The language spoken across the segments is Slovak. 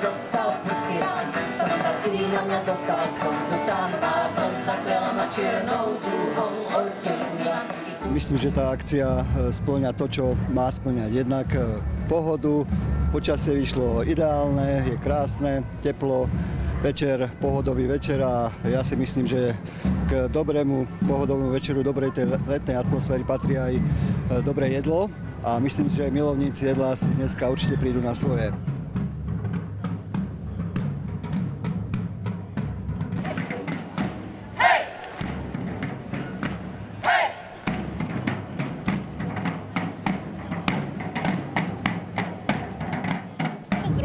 zostal pustý rán. Samota na mňa zostal som tu sám a to zakryla ma čiernou dúhou. Otec Myslím, že tá akcia e, splňa to, čo má splňať. Jednak e, pohodu, počasie vyšlo ideálne, je krásne, teplo, večer, pohodový večer a ja si myslím, že k dobrému pohodovému večeru, dobrej tej letnej atmosféry patrí aj e, dobré jedlo a myslím, že milovníci jedla si dneska určite prídu na svoje.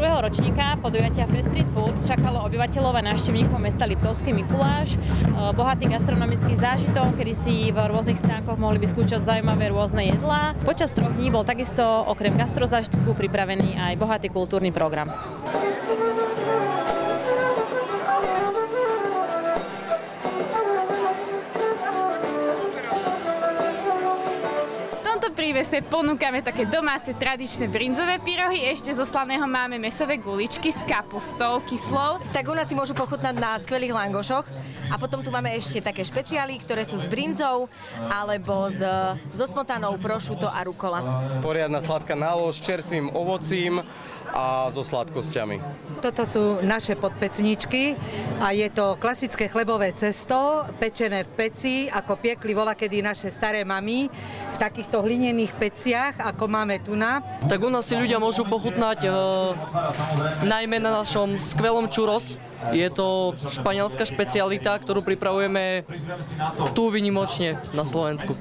Druhého ročníka podujatia Fest Street Foods čakalo obyvateľov a návštevníkov mesta Liptovský Mikuláš. E, bohatý gastronomický zážitok, kedy si v rôznych stánkoch mohli vyskúšať zaujímavé rôzne jedlá. Počas troch dní bol takisto okrem gastrozážitku pripravený aj bohatý kultúrny program. Prívese ponúkame také domáce tradičné brinzové pyrohy, ešte zo slaného máme mesové guličky s kapustou kyslou. Tak u nás si môžu pochutnať na skvelých langošoch a potom tu máme ešte také špeciály, ktoré sú s brinzou alebo s, so smotanou, prošuto a rukola. Poriadna sladká nálož s čerstvým ovocím a so sladkosťami. Toto sú naše podpecničky a je to klasické chlebové cesto, pečené v peci, ako piekli vola kedy naše staré mamy v takýchto hlinených peciach, ako máme tu na. Tak u nás si ľudia môžu pochutnať e, najmä na našom skvelom čuros. Je to španielská špecialita, ktorú pripravujeme tu vynimočne na Slovensku.